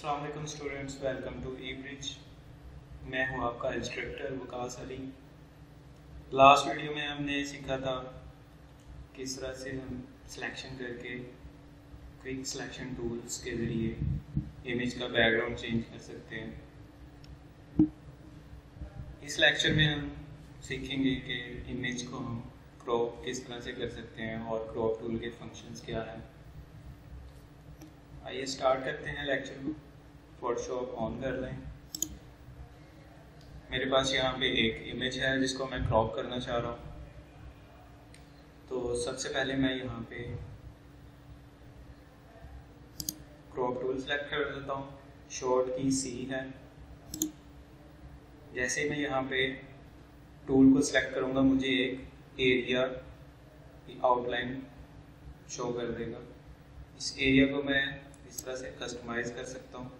Aslam students welcome to E bridge मैं हूँ आपका instructor Waqas Ali. Last video में हमने सीखा था किस तरह से हम सिलेक्शन करके क्विक सिलेक्शन टूल्स के ज़रिए इमेज का बैकग्राउंड चेंज कर सकते हैं। इस लेक्चर में हम सीखेंगे कि इमेज को हम क्रॉप किस तरह से कर सकते हैं और क्रॉप टूल के फ़ंक्शंस क्या हैं। आइए स्टार्ट करते हैं लेक्चर को। फोटोशॉप ऑन कर लें मेरे पास यहाँ पे एक इमेज है जिसको मैं क्रॉप करना चाह रहा हूँ। तो सबसे पहले मैं यहाँ पे क्रॉप टूल सेलेक्ट कर देता हूँ। शॉर्ट की सी है। जैसे मैं यहाँ पे टूल को सिलेक्ट करूँगा, मुझे एक एरिया आउटलाइन शो कर देगा। इस एरिया को मैं इस तरह से कस्टमाइज कर सकता हूँ।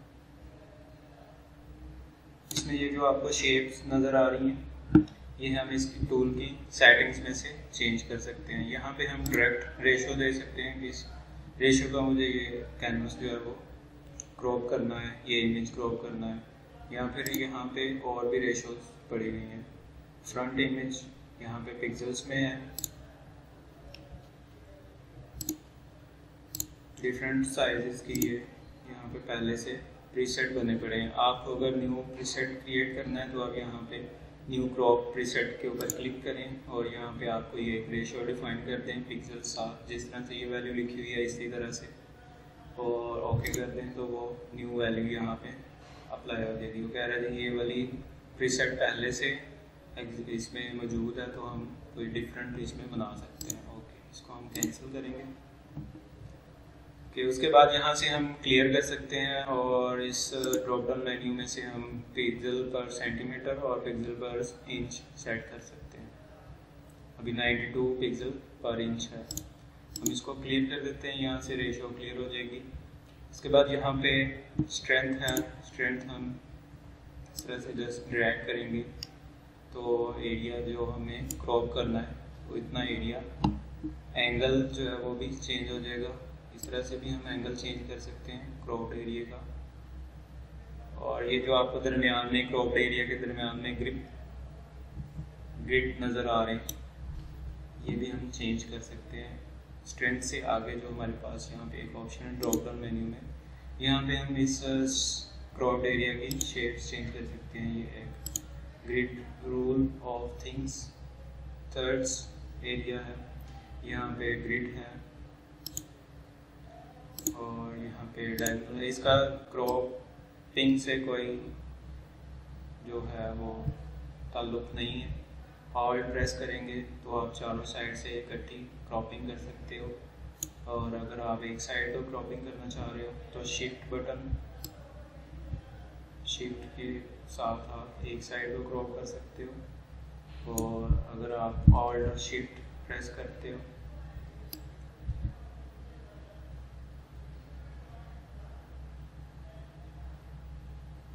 इसमें ये जो आपको शेप्स नज़र आ रही हैं, ये हम इस टूल की सेटिंग्स में से चेंज कर सकते हैं। यहाँ पे हम डायरेक्ट रेशो दे सकते हैं कि इस रेशो का मुझे ये कैनवस जो है वो क्रॉप करना है, ये इमेज क्रॉप करना है। या फिर यहाँ पे और भी रेशोज पड़ी हुई हैं। फ्रंट इमेज यहाँ पे पिक्सल्स में है। डिफरेंट साइजेस की ये यहाँ पे पहले से प्रीसेट बने पड़े हैं। आपको अगर न्यू प्रीसेट क्रिएट करना है तो आप यहाँ पे न्यू क्रॉप प्रीसेट के ऊपर क्लिक करें और यहाँ पे आपको ये रेशियो डिफाइन कर दें पिक्सल सात, जिस तरह से ये वैल्यू लिखी हुई है, इसी तरह से। और ओके कर दें तो वो न्यू वैल्यू यहाँ पे अप्लाई हो जाएगी। वो कह रहे थे, ये वाली प्रीसेट पहले से इसमें मौजूद है तो हम कोई डिफरेंट इसमें बना सकते हैं। ओके इसको हम कैंसिल करेंगे। कि उसके बाद यहाँ से हम क्लियर कर सकते हैं और इस ड्रॉप डाउन मेन्यू में से हम पिक्सल पर सेंटीमीटर और पिक्सल पर इंच सेट कर सकते हैं। अभी 92 पिक्सल पर इंच है। हम इसको क्लियर कर देते हैं। यहाँ से रेशो क्लियर हो जाएगी। उसके बाद यहाँ पे स्ट्रेंथ है। स्ट्रेंथ हम इस तरह से जस्ट ड्रैग करेंगे। तो एरिया जो हमें क्रॉप करना है, वो इतना एरिया एंगल जो है वो भी चेंज हो जाएगा। इस तरह से भी हम एंगल चेंज कर सकते हैं क्रॉप एरिया का। और ये जो आपको दरमियान में क्रॉप एरिया के दरमियान में ग्रिप ग्रिड नज़र आ रहे हैं, ये भी हम चेंज कर सकते हैं। स्ट्रेंथ से आगे जो हमारे पास यहाँ पे एक ऑप्शन है ड्रॉप डाउन मेन्यू में। यहाँ पे हम इस क्रॉप एरिया की शेप्स चेंज कर सकते हैं। ये एक grid rule of things thirds area है। यहाँ पे ग्रिड है। और यहाँ पे डायगोनल इसका क्रॉप क्रॉपिंग से कोई जो है वो ताल्लुक नहीं है। ऑल प्रेस करेंगे तो आप चारों साइड से इकट्ठी क्रॉपिंग कर सकते हो। और अगर आप एक साइड तो क्रॉपिंग करना चाह रहे हो तो शिफ्ट बटन, शिफ्ट के साथ आप एक साइड को क्रॉप कर सकते हो। और अगर आप ऑल्ट और शिफ्ट प्रेस करते हो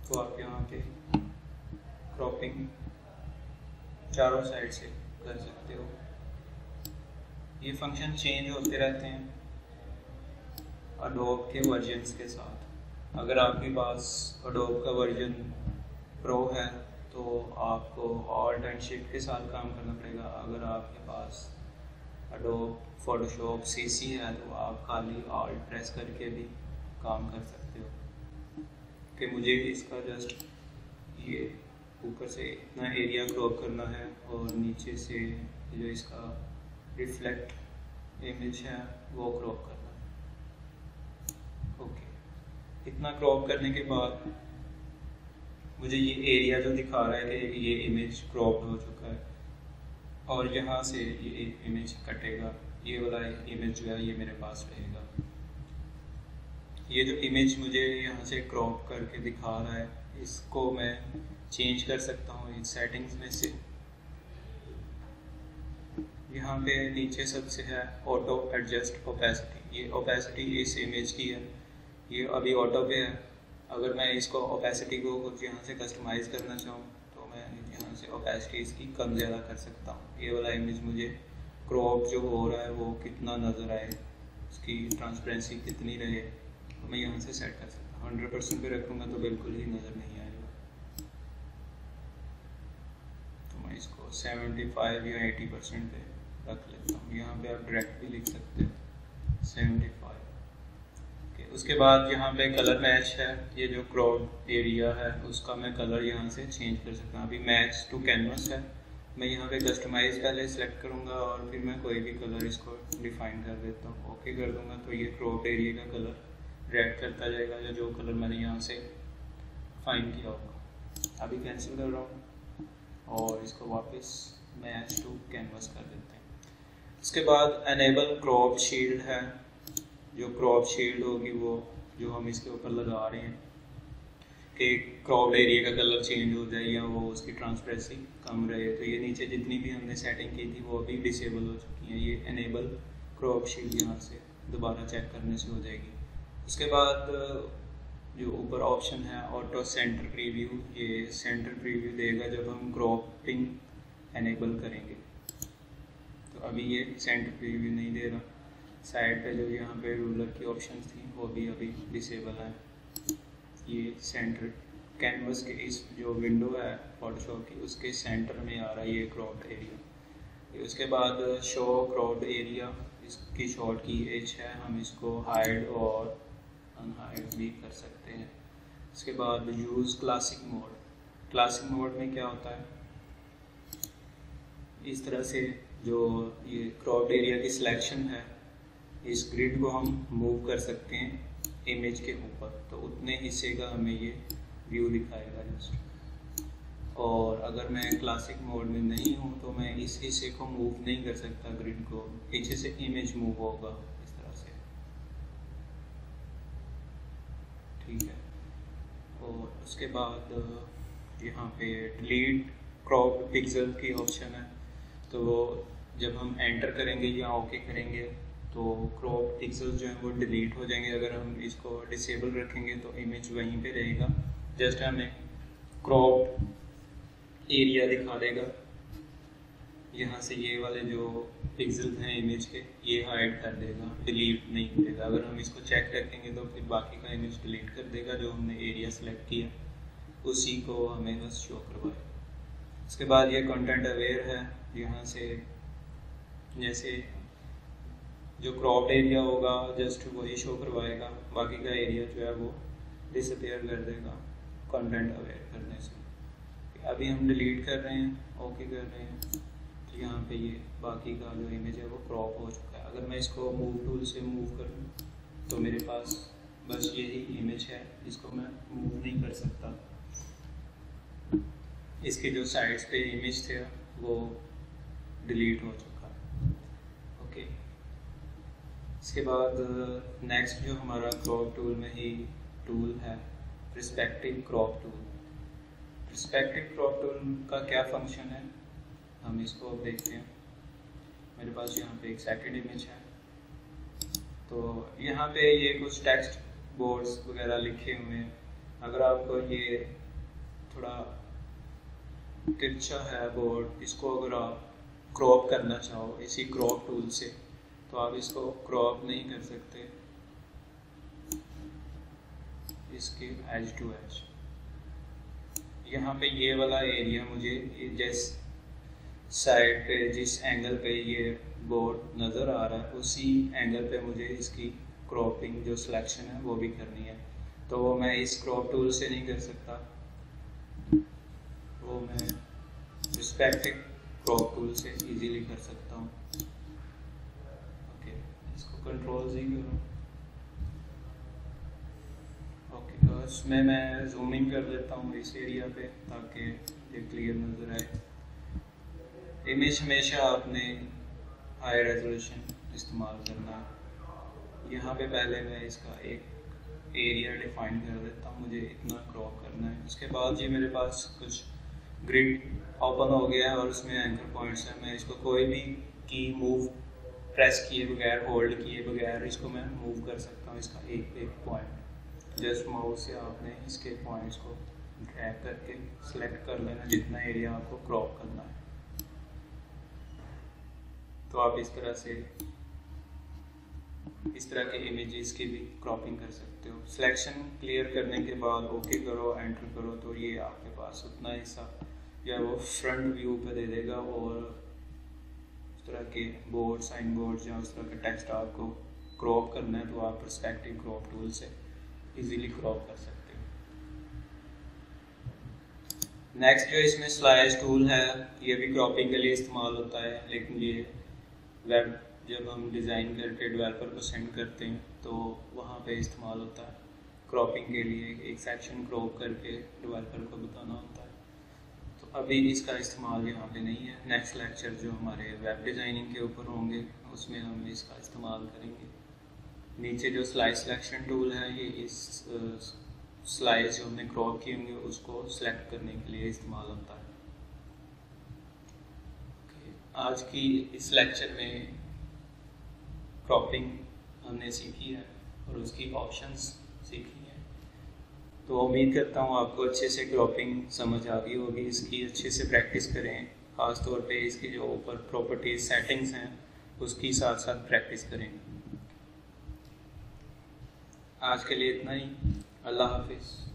तो आप यहाँ पे क्रॉपिंग चारों साइड से कर सकते हो। ये फ़ंक्शन चेंज होते रहते हैं अडोब के वर्जन्स के साथ। अगर आपके पास अडोब का वर्जन प्रो है तो आपको ऑल्ट एंड शिफ्ट के साथ काम करना पड़ेगा। अगर आपके पास अडोब फोटोशॉप सी है तो आप खाली ऑल्ट प्रेस करके भी काम कर सकते हो। कि मुझे इसका जस्ट ये ऊपर से इतना एरिया क्रॉप करना है और नीचे से जो इसका रिफ्लेक्ट इमेज है, वो क्रॉप करना है। ओके इतना क्रॉप करने के बाद मुझे ये एरिया जो दिखा रहा है कि ये इमेज क्रॉप हो चुका है और यहाँ से ये इमेज कटेगा। ये वाला इमेज जो है, ये मेरे पास रहेगा। ये जो इमेज मुझे यहाँ से क्रॉप करके दिखा रहा है, इसको मैं चेंज कर सकता हूँ इन सेटिंग्स में से। यहाँ पे नीचे सबसे है ऑटो एडजस्ट ओपेसिटी ये ओपेसिटी इस इमेज की है। ये अभी ऑटो पे है। अगर मैं इसको ओपेसिटी को कुछ यहाँ से कस्टमाइज़ करना चाहूँ तो मैं यहाँ से ओपेसिटी इसकी कम ज़्यादा कर सकता हूँ। ये वाला इमेज मुझे क्रॉप जो हो रहा है, वो कितना नज़र आए, उसकी ट्रांसपेरेंसी कितनी रहे। मैं यहाँ से सेट कर सकता हूँ। हंड्रेड परसेंट पे रखूँगा तो बिल्कुल ही नज़र नहीं आएगा। तो मैं इसको सेवेंटी फाइव या एटी परसेंट पे रख लेता हूँ। यहाँ पे आप डायरेक्ट भी लिख सकते हैं। सेवेंटी फाइव उसके बाद यहाँ पे कलर मैच है। ये जो क्रॉप एरिया है, उसका मैं कलर यहाँ से चेंज कर सकता हूँ। अभी मैच टू कैनवस है। मैं यहाँ पे कस्टमाइज पहले सेलेक्ट करूँगा और फिर मैं कोई भी कलर इसको डिफाइन कर देता हूँ। ओके कर दूँगा तो ये क्रॉप एरिया का कलर रेड करता जाएगा या जो कलर मैंने यहाँ से फाइन किया होगा। अभी कैंसिल कर रहा हूँ और इसको वापस मैच टू कैनवस कर देते हैं। इसके बाद अनेबल क्रॉप शील्ड है। जो क्रॉप शील्ड होगी वो, जो हम इसके ऊपर लगा रहे हैं कि क्रॉप एरिया का कलर चेंज हो जाए या वो उसकी ट्रांसपेरेंसी कम रहे। तो ये नीचे जितनी भी हमने सेटिंग की थी वो अभी डिसेबल हो चुकी हैं। ये एनेबल क्रॉप शील्ड यहाँ से दोबारा चेक करने से हो जाएगी। उसके बाद जो ऊपर ऑप्शन है ऑटो सेंटर प्रीव्यू ये सेंटर प्रीव्यू देगा जब हम क्रॉपिंग एनेबल करेंगे। तो अभी ये सेंटर प्रीव्यू नहीं दे रहा। साइड पे जो यहाँ पे रूलर की ऑप्शन थी, वो भी अभी डिसेबल है। ये सेंटर कैनवस के इस जो विंडो है फोटोशॉप की, उसके सेंटर में आ रहा है ये क्रॉड एरिया उसके बाद शो क्रॉड एरिया इसकी शॉर्ट की एज है, हम इसको हाइड और अनहाइड भी कर सकते हैं। इसके बाद use classic mode classic mode में क्या होता है? इस तरह से जो ये क्रॉड एरिया की सिलेक्शन है, इस ग्रिड को हम मूव कर सकते हैं इमेज के ऊपर। तो उतने हिस्से का हमें ये व्यू दिखाएगा जस्ट और अगर मैं क्लासिक मोड में नहीं हूँ तो मैं इस हिस्से को मूव नहीं कर सकता ग्रिड को। पीछे से इमेज मूव होगा इस तरह से ठीक है। और उसके बाद यहाँ पे डिलीट क्रॉप पिक्सल की ऑप्शन है। तो जब हम एंटर करेंगे या ओके करेंगे तो क्रॉप पिक्सल्स जो हैं वो डिलीट हो जाएँगे। अगर हम इसको डिसेबल रखेंगे तो इमेज वहीं पे रहेगा। जस्ट हमें क्रॉप एरिया दिखा देगा। यहाँ से ये वाले जो पिक्सल्स हैं इमेज के, ये हाइड कर देगा डिलीट नहीं करेगा। अगर हम इसको चेक रखेंगे तो फिर बाकी का इमेज डिलीट कर देगा जो हमने एरिया सेलेक्ट किया। उसी को हमें बस शो करवाए उसके बाद ये कंटेंट अवेयर है, यहाँ से जैसे जो क्रॉप एरिया होगा जस्ट वही शो करवाएगा। बाकी का एरिया जो है वो डिसअपेयर कर देगा कंटेंट अवेयर करने से। अभी हम डिलीट कर रहे हैं ओके कर रहे हैं। यहाँ पे ये बाकी का जो इमेज है वो क्रॉप हो चुका है। अगर मैं इसको मूव टूल से मूव करूँ तो मेरे पास बस यही इमेज है इसको मैं मूव नहीं कर सकता। इसके जो साइड्स पे इमेज थे, वो डिलीट हो चुका ओके इसके बाद नेक्स्ट जो हमारा क्रॉप टूल में ही टूल है respective crop tool respective crop tool का क्या फ़ंक्शन है? हम इसको अब देखते हैं। मेरे पास यहाँ पे एक सेकेंड इमेज है। तो यहाँ पे ये कुछ टेक्स्ट बोर्ड्स वगैरह लिखे हुए हैं। अगर आपको ये थोड़ा तिरछा है बोर्ड इसको अगर आप क्रॉप करना चाहो, इसी क्रॉप टूल से तो आप इसको क्रॉप नहीं कर सकते। इसके एज टू एज यहाँ पे ये वाला एरिया मुझे जिस साइड पे, जिस एंगल पे ये बोर्ड नज़र आ रहा है, उसी एंगल पे मुझे इसकी क्रॉपिंग जो सिलेक्शन है, वो भी करनी है। तो वो मैं इस क्रॉप टूल से नहीं कर सकता। वो मैं रिस्पेक्टिव क्रॉप टूल से इजीली कर सकता हूँ। ओके इसको कंट्रोल जी करूँ। ओके तो इसमें मैं जूमिंग कर देता हूँ इस एरिया पे, ताकि ये क्लियर नज़र आए। इमेज हमेशा आपने हाई रेजोल्यूशन इस्तेमाल करना। यहाँ पे पहले मैं इसका एक एरिया डिफाइन कर देता हूँ, मुझे इतना क्रॉप करना है। उसके बाद ये मेरे पास कुछ ग्रिड ओपन हो गया है और उसमें एंकर पॉइंट्स हैं। मैं इसको कोई भी की मूव प्रेस किए बगैर होल्ड किए बगैर, इसको मैं मूव कर सकता हूँ। इसका एक एक पॉइंट जस्ट माउस से आपने इसके पॉइंट्स को ड्रैग करके सिलेक्ट कर लेना, जितना एरिया आपको क्रॉप करना है। तो आप इस तरह से, इस तरह के इमेजेस की भी क्रॉपिंग कर सकते हो। सिलेक्शन क्लियर करने के बाद ओके करो एंटर करो तो ये आपके पास उतना हिस्सा या वो फ्रंट व्यू पे दे देगा और उस तरह के बोर्ड साइन बोर्ड या उस तरह का टेक्स्ट आपको क्रॉप करना है तो आप परस्पेक्टिव क्रॉप टूल से इजीली क्रॉप कर सकते हो। नेक्स्ट जो इसमें स्लाइस टूल है, ये भी क्रॉपिंग के लिए इस्तेमाल होता है, लेकिन ये वेब जब हम डिज़ाइन करके डेवलपर को सेंड करते हैं तो वहाँ पे इस्तेमाल होता है क्रॉपिंग के लिए, एक सेक्शन क्रॉप करके डेवलपर को बताना होता है। तो अभी इसका इस्तेमाल यहाँ पे नहीं है। नेक्स्ट लेक्चर जो हमारे वेब डिज़ाइनिंग के ऊपर होंगे, उसमें हम इसका इस्तेमाल करेंगे। नीचे जो स्लाइस सिलेक्शन टूल है, ये इस स्लाइस जो हमने क्रॉप किए होंगे, उसको सेलेक्ट करने के लिए इस्तेमाल होता है। आज की इस लेक्चर में क्रॉपिंग हमने सीखी है और उसकी ऑप्शंस सीखी हैं। तो उम्मीद करता हूँ आपको अच्छे से क्रॉपिंग समझ आ गई होगी, इसकी अच्छे से प्रैक्टिस करें। ख़ास तौर पे इसकी जो ऊपर प्रॉपर्टीज़ सेटिंग्स हैं, उसकी साथ साथ प्रैक्टिस करें। आज के लिए इतना ही। अल्लाह हाफिज़।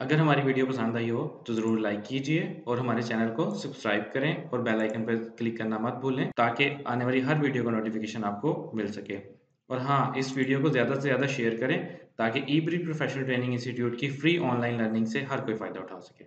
अगर हमारी वीडियो पसंद आई हो तो ज़रूर लाइक कीजिए और हमारे चैनल को सब्सक्राइब करें और बेल आइकन पर क्लिक करना मत भूलें ताकि आने वाली हर वीडियो का नोटिफिकेशन आपको मिल सके। और हाँ इस वीडियो को ज़्यादा से ज़्यादा शेयर करें ताकि ई प्रोफेशनल ट्रेनिंग इंस्टीट्यूट की फ्री ऑनलाइन लर्निंग से हर कोई फ़ायदा उठा सके।